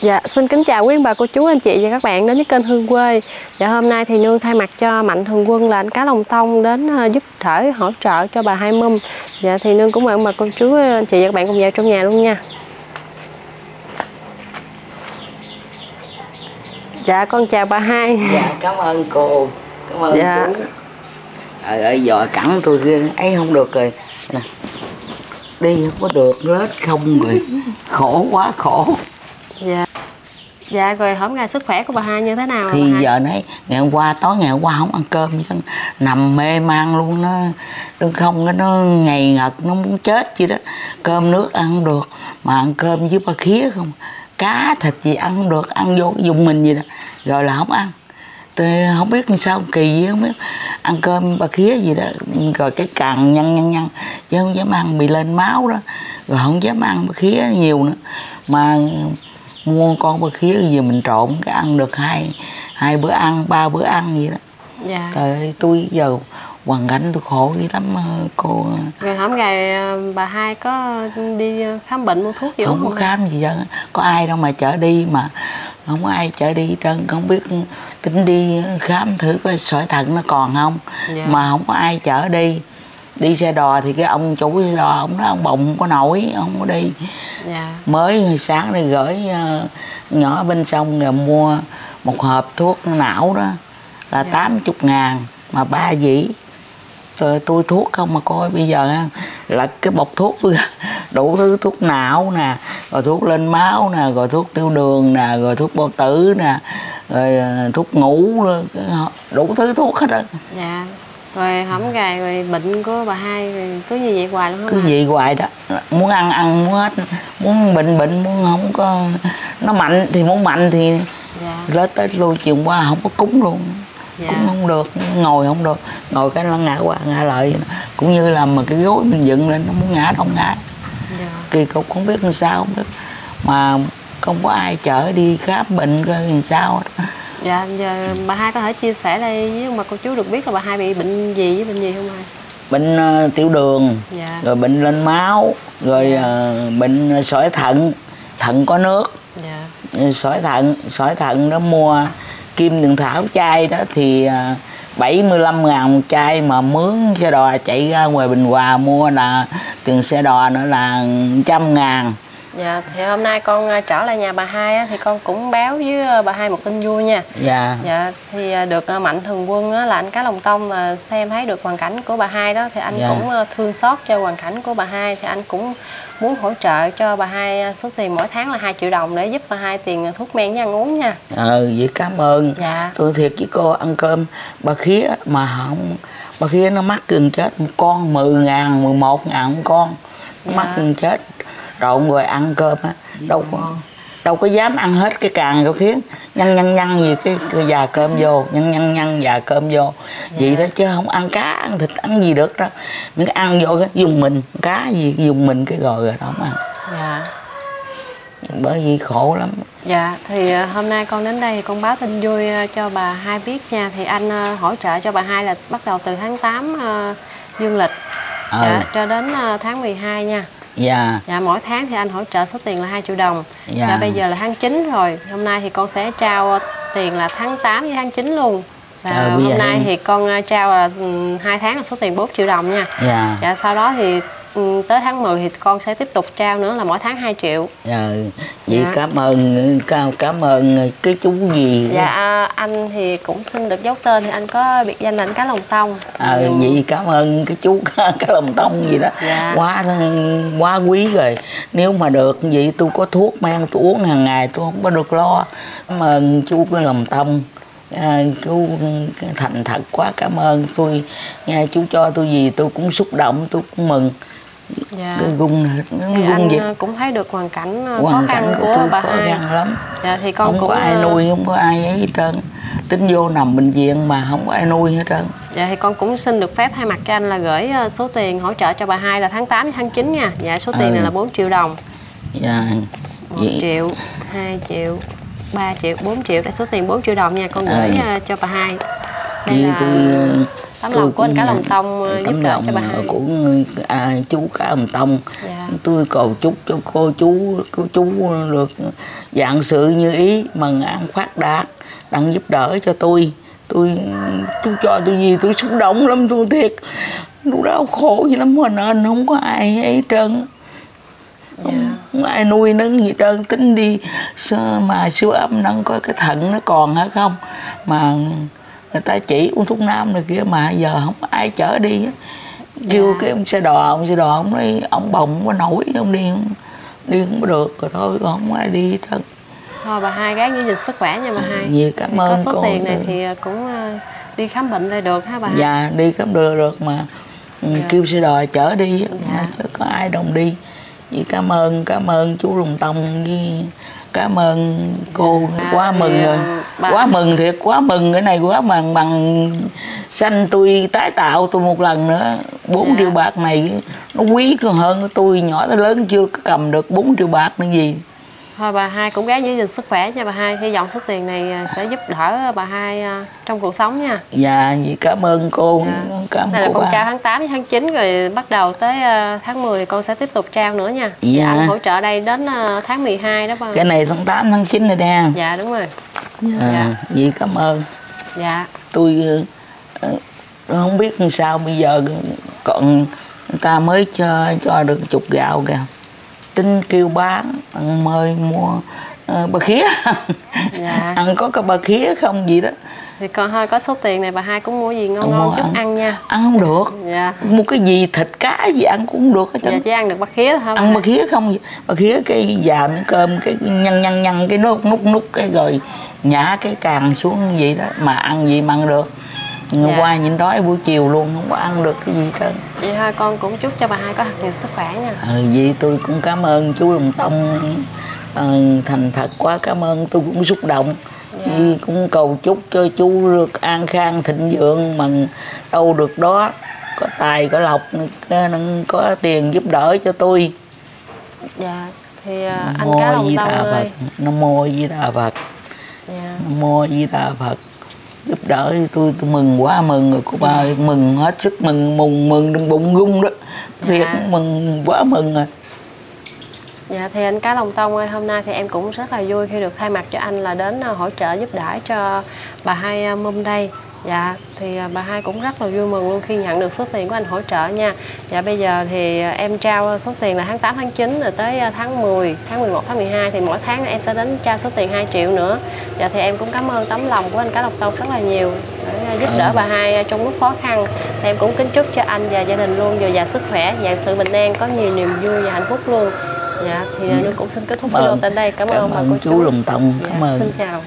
Dạ, xin kính chào quý bà cô chú anh chị và các bạn đến với kênh Hương Quê. Dạ hôm nay thì nương thay mặt cho Mạnh Thường Quân là anh Cá Long Tông đến uh, giúp đỡ hỗ trợ cho bà Hai Mum. Dạ thì nương cũng mời bà cô chú anh chị và các bạn cùng vào trong nhà luôn nha. Dạ con chào bà Hai. dạ cảm ơn cô cảm ơn Dạ. chú ơi giờ cẳng tôi kia ấy không được rồi nè đi không có được lết không rồi khổ quá khổ Dạ. Dạ rồi hôm nay sức khỏe của bà Hai như thế nào thì bà giờ nãy ngày hôm qua tối ngày hôm qua không ăn cơm chứ nằm mê man luôn nó đừng không cái nó ngày ngật nó muốn chết vậy đó. Cơm nước ăn không được mà ăn cơm với ba khía không cá thịt gì ăn không được ăn vô dùng mình gì đó. Rồi là không ăn. Tôi không biết sao kỳ gì không biết. Ăn cơm ba khía gì đó rồi cái càng nhăn nhăn nhăn. Chứ không dám ăn bị lên máu đó. Rồi không dám ăn ba khía nhiều nữa. Mà mua con ba khía gì mình trộn cái ăn được hai hai bữa ăn ba bữa ăn gì đó Dạ. trời ơi tôi giờ hoàn cảnh tôi khổ dữ lắm ờ, cô Rồi hôm ngày ờ, bà Hai có đi ờ, khám bệnh mua thuốc gì không không? có khám gì hết có ai đâu mà chở đi mà không có ai chở đi hết trơn không biết tính đi khám thử coi sỏi thận nó còn không Dạ. mà không có ai chở đi đi xe đò thì cái ông chủ xe đò ông nói ông bụng không có nổi ông có đi Dạ. mới sáng này gửi ờ, nhỏ bên sông rồi mua một hộp thuốc não đó là Dạ. tám chục ngàn mà ba dĩ rồi tôi thuốc không mà coi bây giờ là cái bọc thuốc đủ thứ thuốc não nè rồi thuốc lên máu nè rồi thuốc tiêu đường nè rồi thuốc bao tử nè rồi ờ, thuốc ngủ đủ thứ thuốc hết á Dạ. Rồi hổng ngày rồi bệnh của bà hai rồi cứ như vậy hoài luôn cứ gì hoài đó. Muốn ăn ăn muốn hết. Muốn bệnh bệnh muốn không có nó mạnh thì muốn mạnh thì Dạ. lết tới lui chiều qua không có cúng luôn. Dạ. cúng không được ngồi không được. Ngồi cái nó ngã qua ngã lại. Cũng như là mà cái gối mình dựng lên nó muốn ngã không ngã. Dạ. kỳ cục không biết làm sao không biết. Mà không có ai chở đi khám bệnh coi làm sao hết. Dạ, giờ bà hai có thể chia sẻ đây với mà cô chú được biết là bà hai bị bệnh gì với bệnh gì không hai? bệnh ờ, tiểu đường Dạ. rồi bệnh lên máu rồi Dạ. ờ, bệnh sỏi thận thận có nước Dạ. sỏi thận sỏi thận nó mua kim đường thảo chai đó thì à, 75 ngàn một chai mà mướn xe đò chạy ra ngoài Bình Hòa mua là tiền xe đò nữa là trăm ngàn Dạ, thì hôm nay con à, trở lại nhà bà hai á, thì con cũng báo với à, bà hai một tin vui nha. dạ Dạ, thì à, được Mạnh Thường Quân á, là anh Cá Long Tông là xem thấy được hoàn cảnh của bà hai đó thì anh Dạ. cũng thương xót cho hoàn cảnh của bà hai thì anh cũng muốn hỗ trợ cho bà hai số tiền mỗi tháng là 2 triệu đồng để giúp bà hai tiền thuốc men với ăn uống nha. ờ vậy cảm ơn Dạ. tôi thiệt với cô ăn cơm bà khía mà không bà khía nó mắc gần chết một con 10 ngàn 11 ngàn một con nó Dạ. mắc gần chết rồi ăn cơm á đâu có đâu có dám ăn hết cái càng đâu khiến. Nhăn nhăn nhăn gì cái, cái già cơm vô. Nhăn nhăn nhăn già cơm vô. Vậy đó chứ không ăn cá ăn thịt ăn gì được đó miếng ăn vô cái dùng mình. Cá gì dùng mình cái rồi rồi đó mà Dạ. bởi vì khổ lắm. Dạ, thì à, hôm nay con đến đây thì con báo tin vui à, cho bà hai biết nha. Thì anh à, hỗ trợ cho bà hai là bắt đầu từ tháng 8 à, dương lịch. Ờ. dạ, cho đến à, tháng 12 nha dạ. Dạ, mỗi tháng thì anh hỗ trợ số tiền là 2 triệu đồng. Dạ. Dạ, bây giờ là tháng 9 rồi. Hôm nay thì con sẽ trao tiền là tháng 8 với tháng 9 luôn. Và giờ hôm nay em- thì con à, trao là hai tháng là số tiền 4 triệu đồng nha. Dạ. Dạ, sau đó thì ừ, tới tháng 10 thì con sẽ tiếp tục trao nữa là mỗi tháng 2 triệu. Dạ, vậy Dạ. cảm ơn cảm cảm ơn cái chú gì Dạ anh thì cũng xin được giấu tên thì anh có biệt danh là anh Cá Lòng Tông. À, Ừ. vậy cảm ơn cái chú cái lòng tông gì đó. Dạ. quá quá quý rồi. Nếu mà được vậy tôi có thuốc men tôi uống hàng ngày tôi không có được lo. Cảm ơn chú cái lòng tông. À, chú thành thật quá cảm ơn. Tôi nghe chú cho tôi gì tôi cũng xúc động tôi cũng mừng Dạ. Cái gung thì gung anh gì ờ, cũng thấy được hoàn cảnh ờ, khó hoàn khăn cảnh của của bà khó hai. khăn lắm. Dạ thì con không cũng có ai ờ, nuôi không có ai ấy hết trơn. Tính vô nằm bệnh viện mà không có ai nuôi hết trơn. Dạ thì con cũng xin được phép thay mặt cho anh là gửi số tiền hỗ trợ cho bà hai là tháng 8 với tháng 9 nha. Dạ số tiền Ừ. này là 4 triệu đồng. Dạ. 1 vậy triệu 2 triệu 3 triệu 4 triệu. Đây số tiền 4 triệu đồng nha. Con gửi Ừ. cho bà hai. Đây vậy là tôi tấm Tôi lòng của anh cá lòng tông giúp đỡ lòng cho bà. hai của à, chú cá hồng tông. Dạ. tôi cầu chúc cho cô chú cô chú được dạng sự như ý mừng an phát đạt đang giúp đỡ cho tôi. Tôi tôi cho tôi gì tôi xúc động lắm tôi thiệt. Tôi đau khổ gì lắm mà nên không có ai ấy trơn. Dạ. không ai nuôi nấng gì trơn. Tính đi mà siêu âm nâng coi cái thận nó còn hay không? Mà người ta chỉ uống thuốc nam này kia mà giờ không ai chở đi á. kêu Dạ. cái ông xe đò ông xe đò ông nói ông bồng có nổi ông đi không đi không có được rồi thôi không ai đi hết trơn thôi bà hai gắng giữ gìn sức khỏe nha bà hai Vì cảm Thì có ơn số cô. tiền này thì ờ, cũng ờ, đi khám bệnh đây được ha bà hai dạ đi khám được được mà ừ, Dạ. kêu xe đò chở đi Dạ. mà chứ có ai đồng đi vì cảm ơn cảm ơn chú Lùng Tông với cảm ơn cô Dạ, quá mừng rồi ờ, bà- quá mừng thiệt quá mừng cái này quá mừng bằng sanh tôi tái tạo tôi một lần nữa bốn Dạ. triệu bạc này nó quý hơn tôi nhỏ tới lớn chưa cầm được 4 triệu bạc nữa gì thôi bà hai cũng gắng giữ gìn sức khỏe nha bà hai hy vọng số tiền này ờ, sẽ giúp đỡ bà hai ờ, trong cuộc sống nha dạ vì cảm ơn cô Dạ. cảm Này là ơn cô con ba trao tháng 8 với tháng 9 rồi bắt đầu tới ờ, tháng 10 con sẽ tiếp tục trao nữa nha. Dạ. Anh hỗ trợ đây đến tháng 12 đó ba. cái này tháng 8 tháng 9 này nè Dạ đúng rồi. À, Dạ. cảm ơn Dạ. tôi ờ, ờ, không biết làm sao bây giờ còn người ta mới cho cho được chục gạo kìa tính kêu bán mời mua ờ, bà khía Dạ. ăn có cái bà khía không gì đó Thì con hơi có số tiền này bà hai cũng mua gì ngon ngon chút ăn. ăn nha. ăn không được Dạ. mua cái gì thịt cá gì ăn cũng không được hết Dạ chỉ ăn được bạc khía thôi ăn hai? khía không bà khía cái già miếng cơm cái nhăn nhăn nhăn cái nút nút nút cái rồi nhả cái càng xuống vậy đó mà ăn gì mà ăn được Dạ. qua nhịn đói buổi chiều luôn không có ăn được cái gì hết Vậy thôi con cũng chúc cho bà hai có thật nhiều sức khỏe nha. ừ, vì tôi cũng cảm ơn chú Long Tông ờ, thành thật quá cảm ơn tôi cũng xúc động Dạ. vì cũng cầu chúc cho chú được an khang thịnh vượng mà đâu được đó có tài có lộc có, tiền giúp đỡ cho tôi Dạ. Thì ờ, anh cá Đà Phật ơi. Nam mô Di Đà Phật Dạ. Nam mô Di Đà Phật giúp đỡ tôi tôi mừng quá mừng rồi cô ba mừng hết sức mừng mừng mừng đừng bụng rung đó thiệt Dạ. mừng quá mừng rồi Dạ thì anh Cá Long Tông ơi, hôm nay thì em cũng rất là vui khi được thay mặt cho anh là đến ờ, hỗ trợ giúp đỡ cho bà hai ờ, mum đây. Dạ thì ờ, bà hai cũng rất là vui mừng luôn khi nhận được số tiền của anh hỗ trợ nha. Dạ bây giờ thì ờ, em trao số tiền là tháng 8 tháng 9 rồi tới ờ, tháng 10, tháng 11 tháng 12 thì mỗi tháng em sẽ đến trao số tiền 2 triệu nữa. Dạ thì em cũng cảm ơn tấm lòng của anh Cá Long Tông rất là nhiều để ờ, giúp đỡ bà hai ờ, trong lúc khó khăn. Thì em cũng kính chúc cho anh và gia đình luôn dồi dào sức khỏe, vạn sự bình an, có nhiều niềm vui và hạnh phúc luôn. Dạ thì Nương cũng xin kết thúc video ơn. tại đây. Cảm, ơn bà ơn cô chú Lùng Tông Dạ, cảm ơn xin chào.